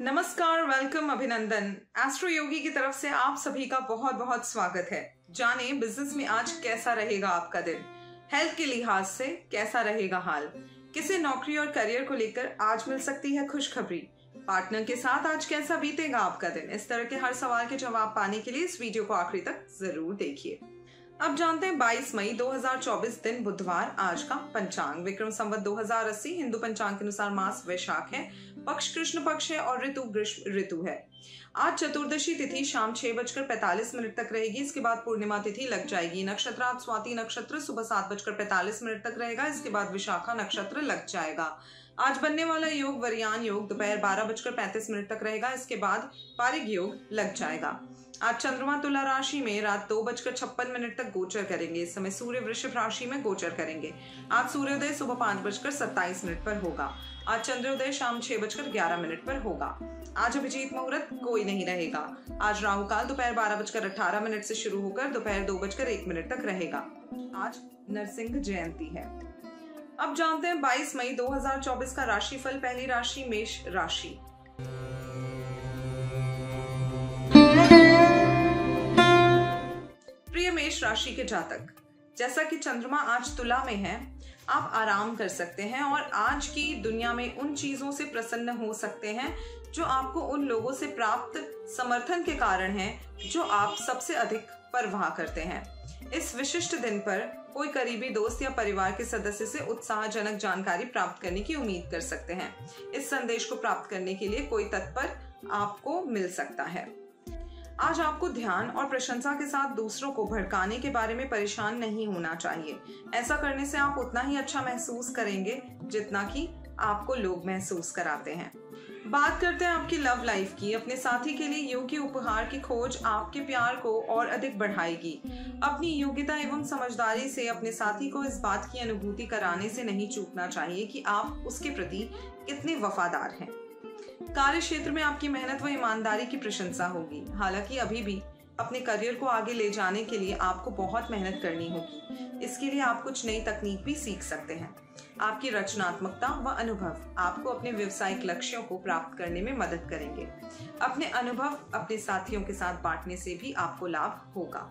नमस्कार वेलकम अभिनंदन। एस्ट्रो योगी की तरफ़ से आप सभी का बहुत बहुत स्वागत है। जाने बिज़नेस में आज कैसा रहेगा आपका दिन। हेल्थ के लिहाज से कैसा रहेगा हाल। किसे नौकरी और करियर को लेकर आज मिल सकती है खुशखबरी? पार्टनर के साथ आज कैसा बीतेगा आपका दिन? इस तरह के हर सवाल के जवाब पाने के लिए इस वीडियो को आखिरी तक ज़रूर देखिए। अब जानते हैं 22 मई 2024 दिन बुधवार, आज का पंचांग। विक्रम संवत 2080 हिंदू पंचांग के अनुसार मास वैशाख है। पक्ष कृष्ण पक्ष है और ऋतु ग्रीष्म ऋतु है। आज चतुर्दशी तिथि शाम छह बजकर पैतालीस मिनट तक रहेगी। इसके बाद पूर्णिमा तिथि लग जाएगी। नक्षत्र आज स्वाति नक्षत्र सुबह सात बजकर पैतालीस मिनट तक रहेगा। इसके बाद विशाखा नक्षत्र लग जाएगा। आज बनने वाला योग वरियान योग दोपहर बारह बजकर पैंतीस मिनट तक रहेगा। इसके बाद पारिग योग लग जाएगा। आज चंद्रमा तुला राशि में रात दो बजकर छप्पन मिनट तक गोचर करेंगे। इस समय सूर्य वृषभ राशि में गोचर करेंगे। आज सूर्योदय सुबह पाँच बजकर सत्ताईस मिनट पर होगा। आज चंद्रोदय शाम छह बजकर ग्यारह मिनट पर होगा। आज अभिजीत मुहूर्त कोई नहीं रहेगा। आज राहु काल दोपहर बारह बजकर अठारह मिनट से शुरू होकर दोपहर दो बजकर एक मिनट तक रहेगा। आज नरसिंह जयंती है। अब जानते हैं 22 मई 2024 का राशिफल, पहली राशि मेष राशि। प्रिय मेष राशि के जातक जैसा कि चंद्रमा आज तुला में है, आप आराम कर सकते हैं और आज की दुनिया में उन चीज़ों से प्रसन्न हो सकते हैं जो आपको उन लोगों से प्राप्त समर्थन के कारण है जो आप सबसे अधिक परवाह करते हैं। इस विशिष्ट दिन पर कोई करीबी दोस्त या परिवार के सदस्य से उत्साहजनक जानकारी प्राप्त करने की उम्मीद कर सकते हैं। इस संदेश को प्राप्त करने के लिए कोई तत्पर आपको मिल सकता है। आज आपको ध्यान और प्रशंसा के साथ दूसरों को भड़काने के बारे में परेशान नहीं होना चाहिए। ऐसा करने से आप उतना ही अच्छा महसूस करेंगे जितना कि आपको लोग महसूस कराते हैं। बात करते हैं आपकी लव लाइफ की। अपने साथी के लिए योग्य उपहार की खोज आपके प्यार को और अधिक बढ़ाएगी। अपनी योग्यता एवं समझदारी से अपने साथी को इस बात की अनुभूति कराने से नहीं चूकना चाहिए कि आप उसके प्रति कितने वफादार हैं। कार्य क्षेत्र में आपकी मेहनत व ईमानदारी की प्रशंसा होगी। हालाँकि अभी भी अपने करियर को आगे ले जाने के लिए आपको बहुत मेहनत करनी होगी। इसके लिए आप कुछ नई तकनीक भी सीख सकते हैं। आपकी रचनात्मकता व अनुभव आपको अपने व्यवसायिक लक्ष्यों को प्राप्त करने में मदद करेंगे। अपने अनुभव अपने साथियों के साथ बांटने से भी आपको लाभ होगा।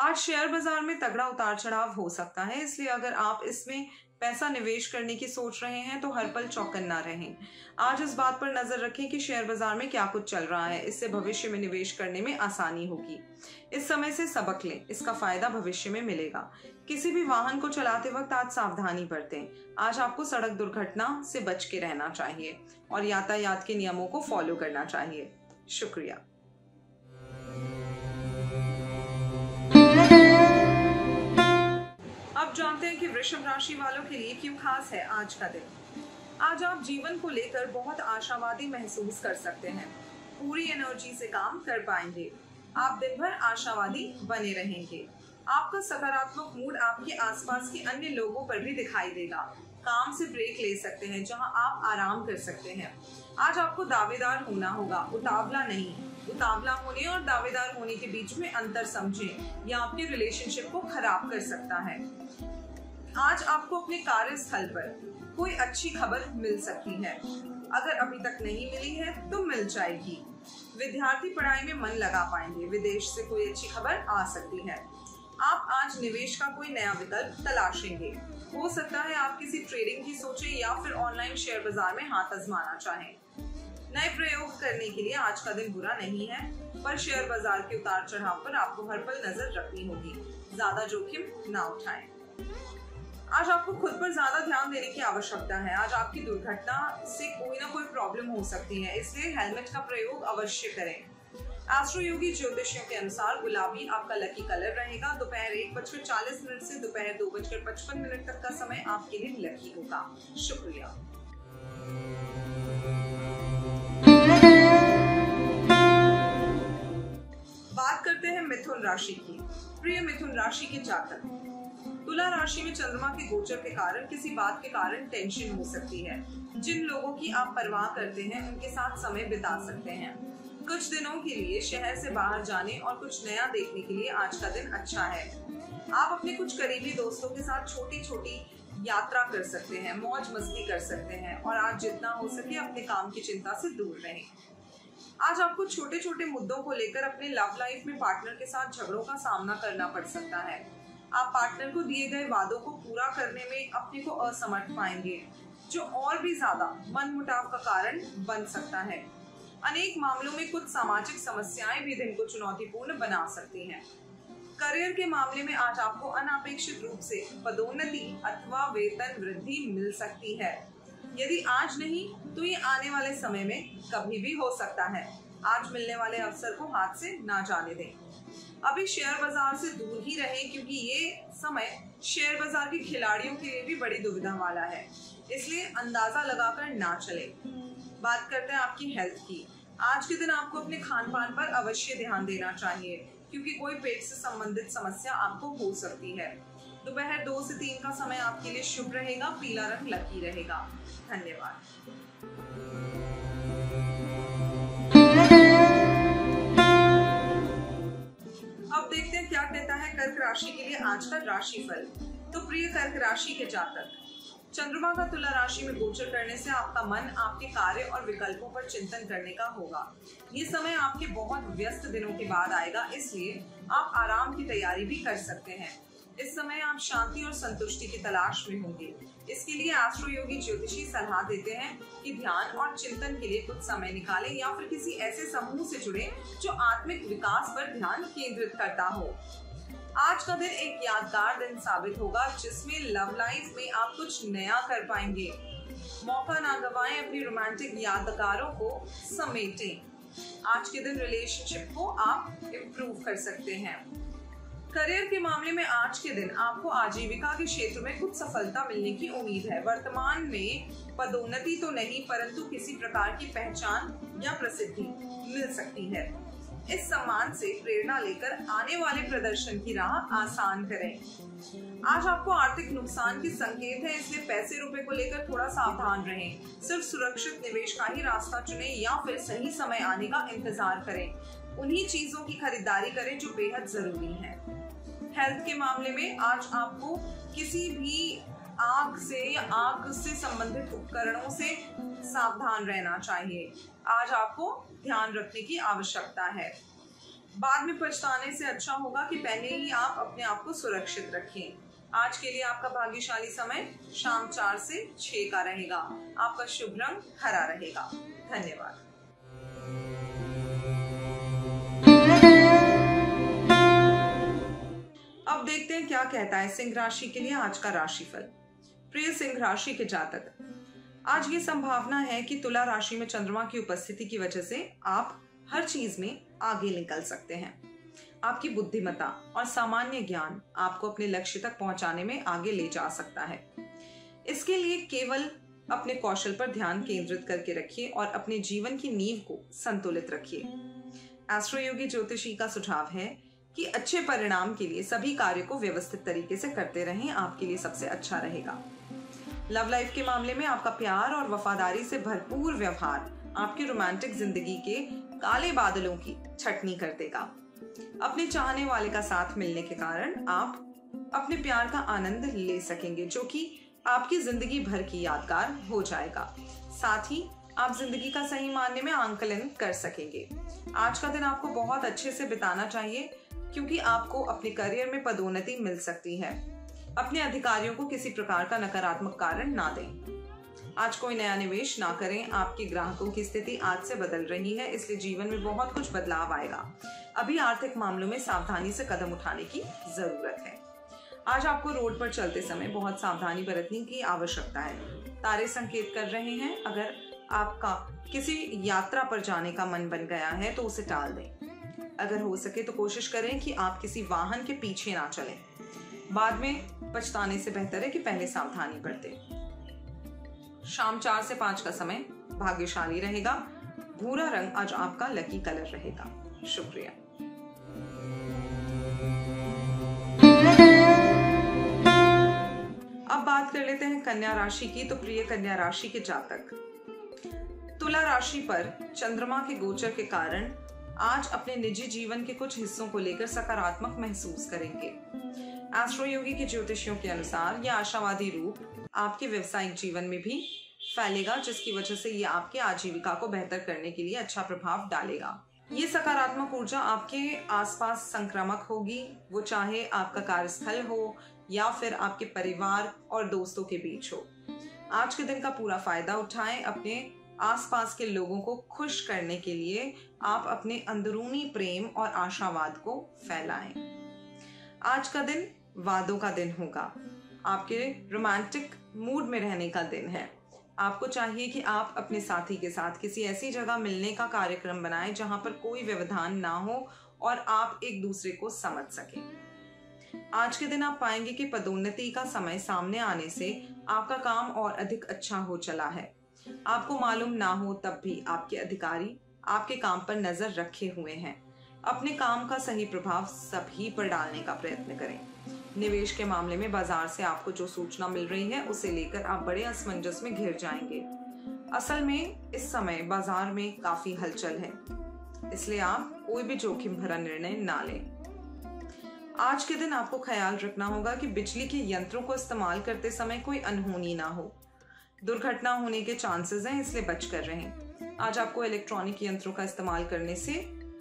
आज शेयर बाज़ार में तगड़ा उतार चढ़ाव हो सकता है, इसलिए अगर आप इसमें पैसा निवेश करने की सोच रहे हैं तो हर पल चौकन्ना रहें। आज इस बात पर नज़र रखें कि शेयर बाज़ार में क्या कुछ चल रहा है। इससे भविष्य में निवेश करने में आसानी होगी। इस समय से सबक लें, इसका फ़ायदा भविष्य में मिलेगा। किसी भी वाहन को चलाते वक्त आज सावधानी बरतें। आज आपको सड़क दुर्घटना से बच के रहना चाहिए और यातायात के नियमों को फॉलो करना चाहिए। शुक्रिया। जानते हैं कि वृषभ राशि वालों के लिए क्यों खास है आज का दिन? आज आप जीवन को लेकर बहुत आशावादी महसूस कर सकते हैं। पूरी एनर्जी से काम कर पाएँगे। आप दिन भर आशावादी बने रहेंगे। आपका सकारात्मक मूड आपके आसपास के अन्य लोगों पर भी दिखाई देगा। काम से ब्रेक ले सकते हैं, जहाँ आप आराम कर सकते हैं। आज आपको दावेदार होना होगा, उतावला नहीं। उतावला होने और दावेदार होने के बीच में अंतर समझें। या आपके रिलेशनशिप को खराब कर सकता है। आज आपको अपने कार्यस्थल पर कोई अच्छी खबर मिल सकती है। अगर अभी तक नहीं मिली है तो मिल जाएगी। विद्यार्थी पढ़ाई में मन लगा पाएँगे। विदेश से कोई अच्छी खबर आ सकती है। आप आज निवेश का कोई नया विकल्प तलाशेंगे। हो सकता है आप किसी ट्रेडिंग की सोचें या फिर ऑनलाइन शेयर बाज़ार में हाथ आजमाना चाहें। नए प्रयोग करने के लिए आज का दिन बुरा नहीं है, पर शेयर बाज़ार के उतार चढ़ाव पर आपको हर पल नज़र रखनी होगी। ज़्यादा जोखिम ना उठाएँ। आज आपको खुद पर ज़्यादा ध्यान देने की आवश्यकता है। आज आपकी दुर्घटना से कोई ना कोई प्रॉब्लम हो सकती है, इसलिए हेलमेट का प्रयोग अवश्य करें। एस्ट्रो योगी ज्योतिषियों के अनुसार गुलाबी आपका लकी कलर रहेगा। दोपहर एक बजकर चालीस मिनट से दोपहर दो बजकर पचपन मिनट तक का समय आपके लिए लकी होगा। शुक्रिया। बात करते हैं मिथुन राशि की। प्रिय मिथुन राशि के जातक। तुला राशि में चंद्रमा के गोचर के कारण, किसी बात के कारण टेंशन हो सकती है। जिन लोगों की आप परवाह करते हैं, उनके साथ समय बिता सकते हैं। कुछ दिनों के लिए शहर से बाहर जाने और कुछ नया देखने के लिए आज का दिन अच्छा है। आप अपने कुछ करीबी दोस्तों के साथ छोटी छोटी यात्रा कर सकते हैं, मौज मस्ती कर सकते हैं और आज जितना हो सके अपने काम की चिंता से दूर रहें। आज आपको छोटे छोटे मुद्दों को लेकर अपने लव लाइफ में पार्टनर के साथ झगड़ों का सामना करना पड़ सकता है। आप पार्टनर को दिए गए वादों को पूरा करने में अपने को असमर्थ पाएँगे, जो और भी ज़्यादा मन मुटाव का कारण बन सकता है। अनेक मामलों में कुछ सामाजिक समस्याएँ भी दिन को चुनौतीपूर्ण बना सकती हैं। करियर के मामले में आज आपको अनापेक्षित रूप से पदोन्नति अथवा वेतन वृद्धि मिल सकती है। यदि आज नहीं तो ये आने वाले समय में कभी भी हो सकता है। आज मिलने वाले अवसर को हाथ से ना जाने दें। अभी शेयर बाज़ार से दूर ही रहें, क्योंकि ये समय शेयर बाज़ार के खिलाड़ियों के लिए भी बड़ी दुविधा वाला है। इसलिए अंदाज़ा लगाकर ना चले। बात करते हैं आपकी हेल्थ की। आज के दिन आपको अपने खान पान पर अवश्य ध्यान देना चाहिए, क्योंकि कोई पेट से संबंधित समस्या आपको हो सकती है। दोपहर दो से तीन का समय आपके लिए शुभ रहेगा, पीला रंग लकी रहेगा। धन्यवाद। अब देखते हैं क्या कहता है कर्क राशि के लिए आज का राशि फल तो प्रिय कर्क राशि के जातक, चंद्रमा का तुला राशि में गोचर करने से आपका मन आपके कार्य और विकल्पों पर चिंतन करने का होगा। ये समय आपके बहुत व्यस्त दिनों के बाद आएगा, इसलिए आप आराम की तैयारी भी कर सकते हैं। इस समय आप शांति और संतुष्टि की तलाश में होंगे। इसके लिए एस्ट्रो योगी ज्योतिषी सलाह देते हैं कि ध्यान और चिंतन के लिए कुछ समय निकालें या फिर किसी ऐसे समूह से जुड़े जो आत्मिक विकास पर ध्यान केंद्रित करता हो। आज का दिन एक यादगार दिन साबित होगा, जिसमें लव लाइफ में आप कुछ नया कर पाएँगे। मौका ना गवाएँ अपनी रोमांटिक यादगारों को समेटें। आज के दिन रिलेशनशिप को आप इम्प्रूव कर सकते हैं। करियर के मामले में आज के दिन आपको आजीविका के क्षेत्र में कुछ सफलता मिलने की उम्मीद है। वर्तमान में पदोन्नति तो नहीं, परंतु किसी प्रकार की पहचान या प्रसिद्धि मिल सकती है। इस सम्मान से प्रेरणा लेकर आने वाले प्रदर्शन की राह आसान करें। आज आपको आर्थिक नुकसान के संकेत है, इसलिए पैसे रुपए को लेकर थोड़ा सावधान रहें। सिर्फ़ सुरक्षित निवेश का ही रास्ता चुने या फिर सही समय आने का इंतज़ार करें। उन्हीं चीज़ों की खरीदारी करें जो बेहद ज़रूरी है। हेल्थ के मामले में आज आपको किसी भी आग से या आग से संबंधित उपकरणों से सावधान रहना चाहिए। आज आपको ध्यान रखने की आवश्यकता है। बाद में पछताने से अच्छा होगा कि पहले ही आप अपने आप को सुरक्षित रखें। आज के लिए आपका भाग्यशाली समय शाम चार से छह का रहेगा। आपका शुभ रंग हरा रहेगा। धन्यवाद। अब देखते हैं क्या कहता है सिंह राशि के लिए आज का राशिफल। प्रिय सिंह राशि के जातक, आज ये संभावना है कि तुला राशि में चंद्रमा की उपस्थिति की वजह से आप हर चीज़ में आगे निकल सकते हैं। आपकी बुद्धिमता और सामान्य ज्ञान आपको अपने लक्ष्य तक पहुँचाने में आगे ले जा सकता है। इसके लिए केवल अपने कौशल पर ध्यान केंद्रित करके रखिए और अपने जीवन की नींव को संतुलित रखिए। एस्ट्रोयोगी ज्योतिषी का सुझाव है कि अच्छे परिणाम के लिए सभी कार्य को व्यवस्थित तरीके से करते रहें, आपके लिए सबसे अच्छा रहेगा। लव लाइफ के मामले में आपका प्यार और वफादारी से भरपूर व्यवहार आपकी रोमांटिक ज़िंदगी के काले बादलों की छटनी कर देगा। अपने चाहने वाले का साथ मिलने के कारण आप अपने प्यार का आनंद ले सकेंगे, जो कि आपकी ज़िंदगी भर की यादगार हो जाएगा। साथ ही आप ज़िंदगी का सही मानने में आंकलन कर सकेंगे। आज का दिन आपको बहुत अच्छे से बिताना चाहिए। क्योंकि आपको अपने करियर में पदोन्नति मिल सकती है। अपने अधिकारियों को किसी प्रकार का नकारात्मक कारण ना दें। आज कोई नया निवेश ना करें। आपके ग्राहकों की स्थिति आज से बदल रही है, इसलिए जीवन में बहुत कुछ बदलाव आएगा। अभी आर्थिक मामलों में सावधानी से कदम उठाने की ज़रूरत है। आज आपको रोड पर चलते समय बहुत सावधानी बरतने की आवश्यकता है। तारे संकेत कर रहे हैं, अगर आपका किसी यात्रा पर जाने का मन बन गया है तो उसे टाल दें। अगर हो सके तो कोशिश करें कि आप किसी वाहन के पीछे ना चलें। बाद में पछताने से बेहतर है कि पहले सावधानी बरते। शाम चार से पाँच का समय, भाग्यशाली रहेगा। भूरा रंग आज आपका लकी कलर रहेगा। शुक्रिया। अब बात कर लेते हैं कन्या राशि की तो प्रिय कन्या राशि के जातक। तुला राशि पर चंद्रमा के गोचर के कारण आज अपने निजी जीवन के कुछ हिस्सों को लेकर सकारात्मक महसूस करेंगे। एस्ट्रो योगी के ज्योतिषियों के अनुसार यह आशावादी रूप आपके व्यवसायिक जीवन में भी फैलेगा, जिसकी वजह से ये आपके आजीविका को बेहतर करने के लिए अच्छा प्रभाव डालेगा। ये सकारात्मक ऊर्जा आपके आसपास संक्रामक होगी, वो चाहे आपका कार्यस्थल हो या फिर आपके परिवार और दोस्तों के बीच हो। आज के दिन का पूरा फ़ायदा उठाएँ अपने आसपास के लोगों को खुश करने के लिए आप अपने अंदरूनी प्रेम और आशावाद को फैलाएँ। आज का दिन वादों का दिन होगा। आपके रोमांटिक मूड में रहने का दिन है। आपको चाहिए कि आप अपने साथी के साथ किसी ऐसी जगह मिलने का कार्यक्रम बनाएँ जहाँ पर कोई व्यवधान ना हो और आप एक दूसरे को समझ सकें। आज के दिन आप पाएँगे कि पदोन्नति का समय सामने आने से आपका काम और अधिक अच्छा हो चला है। आपको मालूम ना हो तब भी आपके अधिकारी आपके काम पर नज़र रखे हुए हैं। अपने काम का सही प्रभाव सभी पर डालने का प्रयत्न करें। निवेश के मामले में बाज़ार से आपको जो सूचना मिल रही है, उसे लेकर आप बड़े असमंजस में घिर जाएँगे। असल में, इस समय बाज़ार में काफ़ी हलचल है, इसलिए आप कोई भी जोखिम भरा निर्णय ना लें। आज के दिन आपको ख्याल रखना होगा कि बिजली के यंत्रों को इस्तेमाल करते समय कोई अनहोनी ना हो। दुर्घटना होने के चांसेस हैं, इसलिए बच कर रहें। आज आपको इलेक्ट्रॉनिक यंत्रों का इस्तेमाल करने से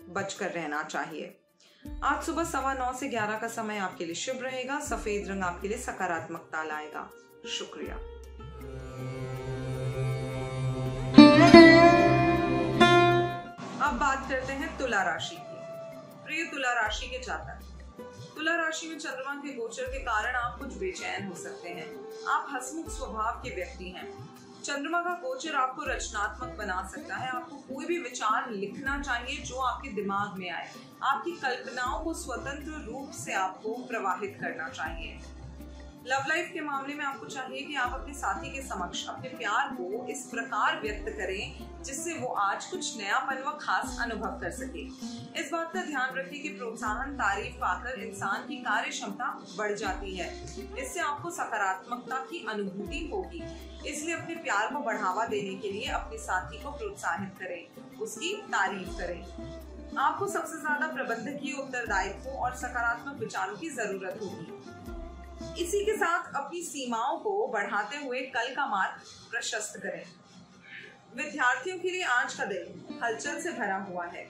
बचकर रहना चाहिए। आज सुबह सवा नौ से ग्यारह का समय आपके लिए शुभ रहेगा, सफ़ेद रंग आपके लिए सकारात्मकता लाएगा। शुक्रिया। अब बात करते हैं तुला राशि की। प्रिय तुला राशि के जातक, तुला राशि में चंद्रमा के गोचर के कारण आप कुछ बेचैन हो सकते हैं। आप हसमुख स्वभाव के व्यक्ति हैं। चंद्रमा का गोचर आपको रचनात्मक बना सकता है। आपको कोई भी विचार लिखना चाहिए जो आपके दिमाग में आए। आपकी कल्पनाओं को स्वतंत्र रूप से आपको प्रवाहित करना चाहिए। लव लाइफ के मामले में आपको चाहिए कि आप अपने साथी के समक्ष अपने प्यार को इस प्रकार व्यक्त करें, जिससे वो आज कुछ नयापन व खास अनुभव कर सके। इस बात का ध्यान रखें कि प्रोत्साहन, तारीफ़ पाकर इंसान की कार्य क्षमता बढ़ जाती है। इससे आपको सकारात्मकता की अनुभूति होगी। इसलिए अपने प्यार को बढ़ावा देने के लिए अपने साथी को प्रोत्साहित करें, उसकी तारीफ़ करें। आपको सबसे ज़्यादा प्रबंधकीय उत्तरदायित्व और सकारात्मक विचारों की ज़रूरत होगी। इसी के साथ अपनी सीमाओं को बढ़ाते हुए कल का मार्ग प्रशस्त करें। विद्यार्थियों के लिए आज का दिन हलचल से भरा हुआ है।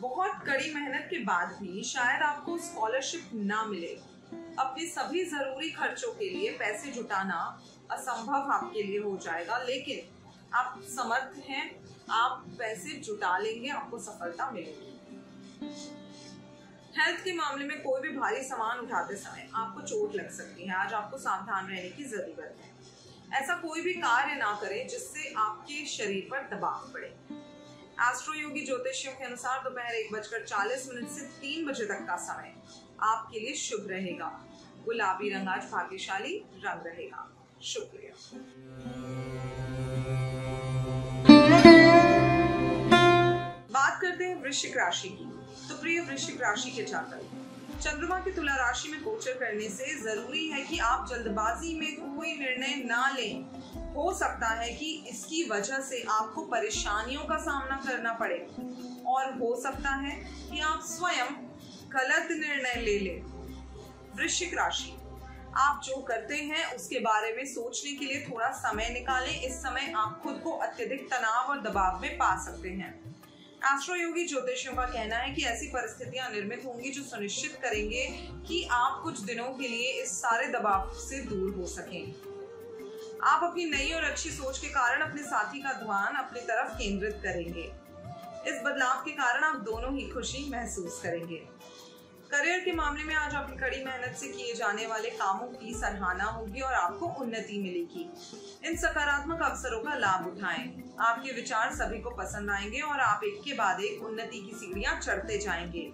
बहुत कड़ी मेहनत के बाद भी शायद आपको स्कॉलरशिप ना मिले। अपने सभी ज़रूरी खर्चों के लिए पैसे जुटाना असंभव आपके लिए हो जाएगा, लेकिन आप समर्थ हैं, आप पैसे जुटा लेंगे, आपको सफलता मिलेगी। हेल्थ के मामले में कोई भी भारी सामान उठाते समय आपको चोट लग सकती है। आज आपको सावधान रहने की ज़रूरत है। ऐसा कोई भी कार्य ना करें जिससे आपके शरीर पर दबाव पड़े। एस्ट्रो योगी ज्योतिषियों के अनुसार दोपहर एक बजकर चालीस मिनट से तीन बजे तक का समय आपके लिए शुभ रहेगा। गुलाबी रंग आज भाग्यशाली रंग रहेगा। शुक्रिया। बात करते हैं वृश्चिक राशि की। तो प्रिय वृश्चिक राशि के जातक चंद्रमा की तुला राशि में गोचर करने से ज़रूरी है कि आप जल्दबाजी में कोई निर्णय ना लें। हो सकता है कि इसकी वजह से आपको परेशानियों का सामना करना पड़े। और हो सकता है कि आप स्वयं गलत निर्णय ले लें। वृश्चिक राशि, आप जो करते हैं उसके बारे में सोचने के लिए थोड़ा समय निकालें। इस समय आप खुद को अत्यधिक तनाव और दबाव में पा सकते हैं। एस्ट्रो योगी ज्योतिषियों का कहना है कि ऐसी परिस्थितियाँ निर्मित होंगी जो सुनिश्चित करेंगे कि आप कुछ दिनों के लिए इस सारे दबाव से दूर हो सकें। आप अपनी नई और अच्छी सोच के कारण अपने साथी का ध्यान अपनी तरफ़ केंद्रित करेंगे। इस बदलाव के कारण आप दोनों ही खुशी महसूस करेंगे। करियर के मामले में आज आपकी कड़ी मेहनत से किए जाने वाले कामों की सराहना होगी और आपको उन्नति मिलेगी। इन सकारात्मक अवसरों का लाभ उठाएँ। आपके विचार सभी को पसंद आएँगे और आप एक के बाद एक उन्नति की सीढ़ियाँ चढ़ते जाएँगे।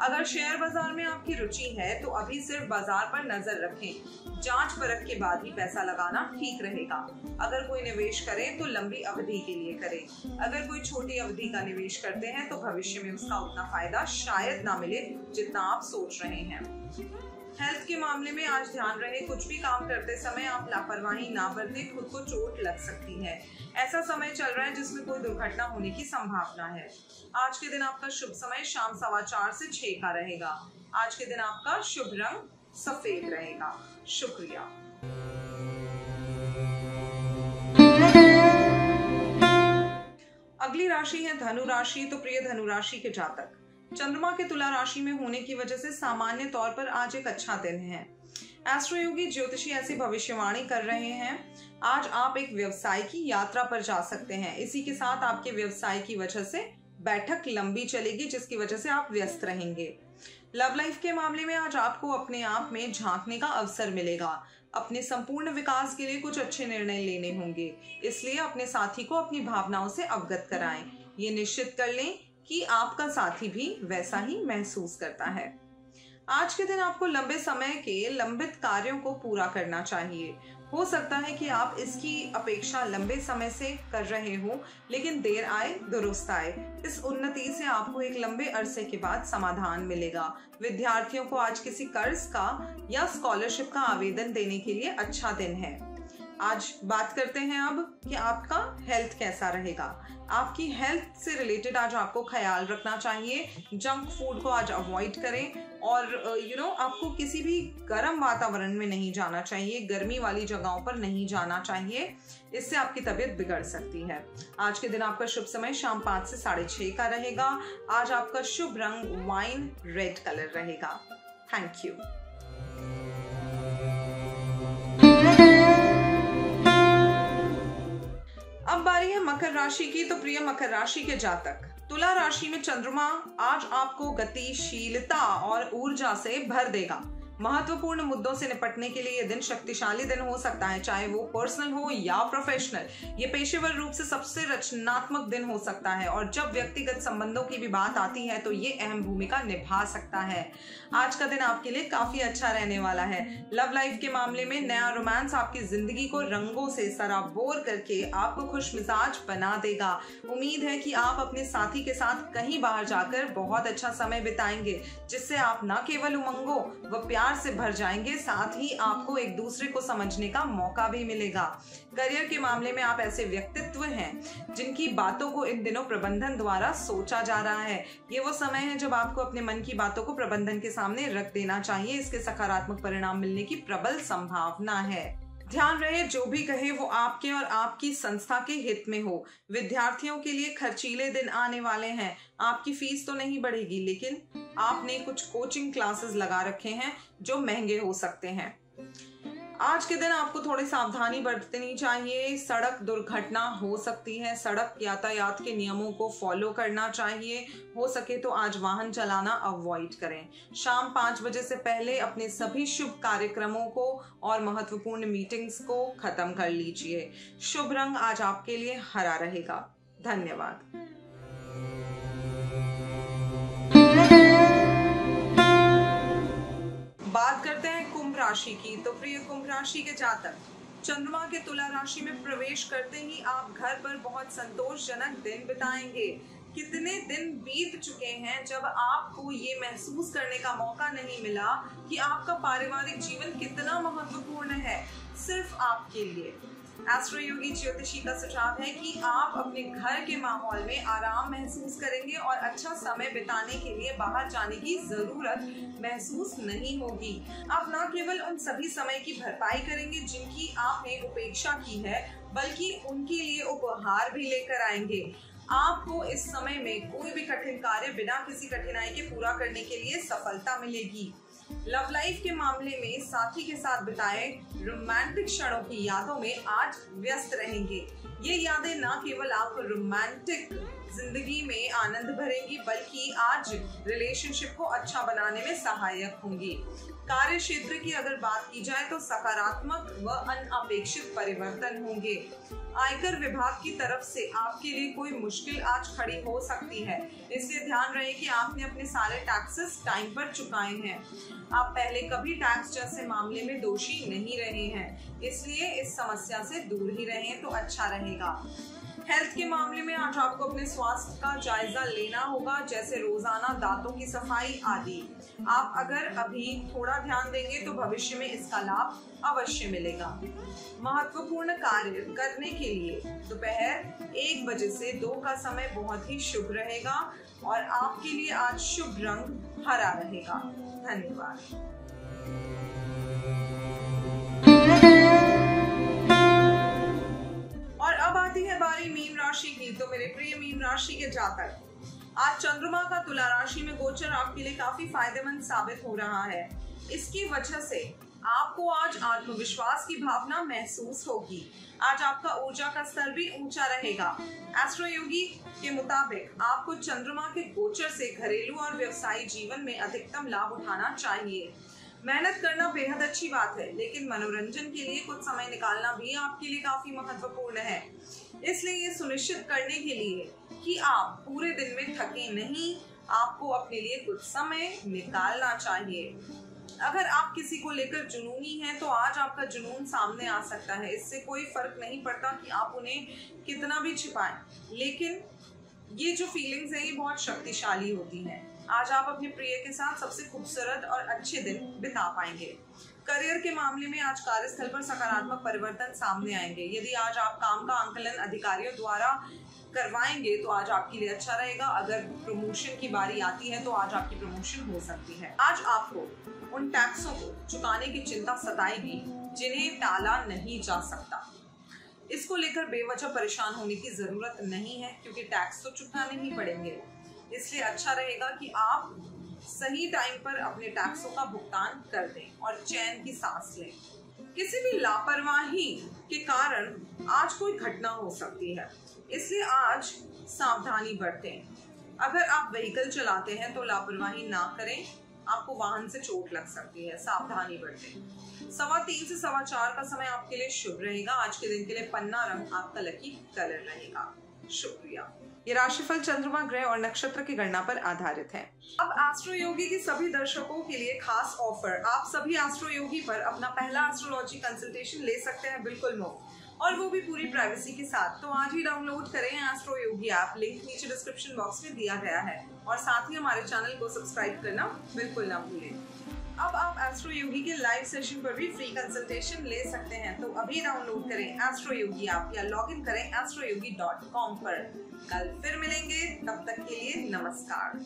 अगर शेयर बाज़ार में आपकी रुचि है तो अभी सिर्फ़ बाज़ार पर नज़र रखें। जाँच परख के बाद ही पैसा लगाना ठीक रहेगा। अगर कोई निवेश करे तो लंबी अवधि के लिए करे। अगर कोई छोटी अवधि का निवेश करते हैं तो भविष्य में उसका उतना फ़ायदा शायद ना मिले जितना आप सोच रहे हैं। हेल्थ के मामले में आज ध्यान रहे, कुछ भी काम करते समय आप लापरवाही ना बरतें, खुद को चोट लग सकती है। ऐसा समय चल रहा है जिसमें कोई दुर्घटना होने की संभावना है। आज के दिन आपका शुभ समय शाम सवा चार से छह का रहेगा। आज के दिन आपका शुभ रंग सफ़ेद रहेगा। शुक्रिया। अगली राशि है धनु राशि तो प्रिय धनु राशि के जातक। चंद्रमा के तुला राशि में होने की वजह से सामान्य तौर पर आज एक अच्छा दिन है। एस्ट्रोयोगी ज्योतिषी ऐसी भविष्यवाणी कर रहे हैं। आज आप एक व्यवसाय की यात्रा पर जा सकते हैं। इसी के साथ आपके व्यवसाय की वजह से बैठक लंबी चलेगी, जिसकी वजह से आप व्यस्त रहेंगे। लव लाइफ के मामले में आज आपको अपने आप में झांकने का अवसर मिलेगा। अपने संपूर्ण विकास के लिए कुछ अच्छे निर्णय लेने होंगे। इसलिए अपने साथी को अपनी भावनाओं से अवगत कराएँ। ये निश्चित कर लें कि आपका साथी भी वैसा ही महसूस करता है। आज के दिन आपको लंबे समय के लंबित कार्यों को पूरा करना चाहिए। हो सकता है कि आप इसकी अपेक्षा लंबे समय से कर रहे हो, लेकिन देर आए, दुरुस्त आए। इस उन्नति से आपको एक लंबे अरसे के बाद समाधान मिलेगा। विद्यार्थियों को आज किसी कर्ज का या स्कॉलरशिप का आवेदन देने के लिए अच्छा दिन है। आज बात करते हैं अब कि आपका हेल्थ कैसा रहेगा। आपकी हेल्थ से रिलेटेड आज आपको ख्याल रखना चाहिए जंक फ़ूड को आज अवॉइड करें और यू नो आपको किसी भी गर्म वातावरण में नहीं जाना चाहिए, गर्मी वाली जगहों पर नहीं जाना चाहिए, इससे आपकी तबीयत बिगड़ सकती है। आज के दिन आपका शुभ समय शाम पाँच से साढ़े छः का रहेगा। आज आपका शुभ रंग वाइन रेड कलर रहेगा। थैंक यू अब बारी है मकर राशि की तो प्रिय मकर राशि के जातक। तुला राशि में चंद्रमा आज आपको गतिशीलता और ऊर्जा से भर देगा। महत्वपूर्ण मुद्दों से निपटने के लिए यह दिन शक्तिशाली दिन हो सकता है, चाहे वो पर्सनल हो या प्रोफेशनल ये पेशेवर रूप से सबसे रचनात्मक दिन हो सकता है और जब व्यक्तिगत संबंधों की भी बात आती है तो ये अहम भूमिका निभा सकता है। आज का दिन आपके लिए काफ़ी अच्छा रहने वाला है। लव लाइफ के मामले में नया रोमांस आपकी ज़िंदगी को रंगों से सराबोर करके आपको खुश मिजाज बना देगा। उम्मीद है कि आप अपने साथी के साथ कहीं बाहर जाकर बहुत अच्छा समय बिताएँगे, जिससे आप न केवल उमंगों व प्यार प्यार से भर जाएँगे, साथ ही आपको एक दूसरे को समझने का मौका भी मिलेगा। करियर के मामले में आप ऐसे व्यक्तित्व हैं, जिनकी बातों को इन दिनों प्रबंधन द्वारा सोचा जा रहा है। ये वो समय है जब आपको अपने मन की बातों को प्रबंधन के सामने रख देना चाहिए। इसके सकारात्मक परिणाम मिलने की प्रबल संभावना है। ध्यान रहे, जो भी कहे वो आपके और आपकी संस्था के हित में हो। विद्यार्थियों के लिए खर्चीले दिन आने वाले हैं। आपकी फ़ीस तो नहीं बढ़ेगी, लेकिन आपने कुछ कोचिंग क्लासेस लगा रखे हैं जो महँगे हो सकते हैं। आज के दिन आपको थोड़ी सावधानी बरतनी चाहिए। सड़क दुर्घटना हो सकती है। सड़क यातायात के नियमों को फॉलो करना चाहिए। हो सके तो आज वाहन चलाना अवॉइड करें। शाम पाँच बजे से पहले अपने सभी शुभ कार्यक्रमों को और महत्वपूर्ण मीटिंग्स को खत्म कर लीजिए। शुभ रंग आज आपके लिए हरा रहेगा। धन्यवाद। बात करते हैं राशि की तो प्रिय कुंभ राशि के जातक, चंद्रमा के तुला राशि में प्रवेश करते ही आप घर पर बहुत संतोषजनक दिन बिताएँगे। कितने दिन बीत चुके हैं जब आपको ये महसूस करने का मौका नहीं मिला कि आपका पारिवारिक जीवन कितना महत्वपूर्ण है, सिर्फ़ आपके लिए। एस्ट्रो योगी ज्योतिषी का सुझाव है कि आप अपने घर के माहौल में आराम महसूस करेंगे और अच्छा समय बिताने के लिए बाहर जाने की ज़रूरत महसूस नहीं होगी आप न केवल उन सभी समय की भरपाई करेंगे जिनकी आपने उपेक्षा की है बल्कि उनके लिए उपहार भी लेकर आएँगे आपको इस समय में कोई भी कठिन कार्य बिना किसी कठिनाई के पूरा करने के लिए सफलता मिलेगी लव लाइफ के मामले में साथी के साथ बिताए रोमांटिक क्षणों की यादों में आज व्यस्त रहेंगे। ये यादें न केवल आपको रोमांटिक ज़िंदगी में आनंद भरेंगी, बल्कि आज रिलेशनशिप को अच्छा बनाने में सहायक होंगी। कार्य क्षेत्र की अगर बात की जाए तो सकारात्मक व अनअपेक्षित परिवर्तन होंगे। आयकर विभाग की तरफ़ से आपके लिए कोई मुश्किल आज खड़ी हो सकती है। इसलिए ध्यान रहे कि आपने अपने सारे टैक्सेस टाइम पर चुकाए हैं। आप पहले कभी टैक्स जैसे मामले में दोषी नहीं रहे हैं। इसलिए इस समस्या से दूर ही रहें तो अच्छा रहेगा। हेल्थ के मामले में आज आपको अपने स्वास्थ्य का जायजा लेना होगा, जैसे रोज़ाना दांतों की सफ़ाई आदि। आप अगर अभी थोड़ा ध्यान देंगे तो भविष्य में इसका लाभ अवश्य मिलेगा। महत्वपूर्ण कार्य करने के लिए दोपहर एक बजे से दो का समय बहुत ही शुभ रहेगा और आपके लिए आज शुभ रंग हरा रहेगा। धन्यवाद। आती है बारी मीन राशि की तो मेरे प्रिय मीन राशि के जातक, आज चंद्रमा का तुला राशि में गोचर आपके लिए काफ़ी फ़ायदेमंद साबित हो रहा है। इसकी वजह से आपको आज आत्मविश्वास की भावना महसूस होगी। आज आपका ऊर्जा का स्तर भी ऊँचा रहेगा। एस्ट्रो योगी के मुताबिक आपको चंद्रमा के गोचर से घरेलू और व्यवसायी जीवन में अधिकतम लाभ उठाना चाहिए। मेहनत करना बेहद अच्छी बात है, लेकिन मनोरंजन के लिए कुछ समय निकालना भी आपके लिए काफ़ी महत्वपूर्ण है। इसलिए ये सुनिश्चित करने के लिए कि आप पूरे दिन में थके नहीं, आपको अपने लिए कुछ समय निकालना चाहिए। अगर आप किसी को लेकर जुनूनी हैं तो आज आपका जुनून सामने आ सकता है। इससे कोई फ़र्क नहीं पड़ता कि आप उन्हें कितना भी छिपाएँ, लेकिन ये जो फीलिंग्स है, ये बहुत शक्तिशाली होती हैं। आज आप अपने प्रिय के साथ सबसे खूबसूरत और अच्छे दिन बिता पाएँगे। करियर के मामले में आज कार्यस्थल पर सकारात्मक परिवर्तन सामने आएँगे। यदि आज आप काम का आंकलन अधिकारियों द्वारा करवाएँगे तो आज आपके लिए अच्छा रहेगा। अगर प्रमोशन की बारी आती है तो आज आपकी प्रमोशन हो सकती है। आज आपको उन टैक्सों को चुकाने की चिंता सताएगी, जिन्हें टाला नहीं जा सकता। इसको लेकर बेवजह परेशान होने की ज़रूरत नहीं है, क्योंकि टैक्स तो चुकाने ही पड़ेंगे। इसलिए अच्छा रहेगा कि आप सही टाइम पर अपने टैक्सों का भुगतान कर दें और चैन की सांस लें। किसी भी लापरवाही के कारण आज कोई घटना हो सकती है, इसलिए आज सावधानी बरतें। अगर आप व्हीकल चलाते हैं तो लापरवाही ना करें, आपको वाहन से चोट लग सकती है, सावधानी बरतें। सवा तीन से सवा चार का समय आपके लिए शुभ रहेगा, आज के दिन के लिए पन्ना रंग आपका लकी कलर रहेगा। शुक्रिया। ये राशिफल चंद्रमा, ग्रह और नक्षत्र की गणना पर आधारित है। अब एस्ट्रो योगी के सभी दर्शकों के लिए खास ऑफ़र आप सभी एस्ट्रो योगी पर अपना पहला एस्ट्रोलॉजी कंसल्टेशन ले सकते हैं, बिल्कुल मुफ़्त और वो भी पूरी प्राइवेसी के साथ। तो आज ही डाउनलोड करें एस्ट्रो योगी ऐप लिंक नीचे डिस्क्रिप्शन बॉक्स में दिया गया है। और साथ ही हमारे चैनल को सब्सक्राइब करना बिल्कुल ना भूलें। अब आप एस्ट्रो योगी के लाइव सेशन पर भी फ्री कंसल्टेशन ले सकते हैं तो अभी डाउनलोड करें एस्ट्रो योगी आप या लॉग इन करें एस्ट्रो योगी डॉट कॉम पर। कल फिर मिलेंगे, तब तक के लिए नमस्कार।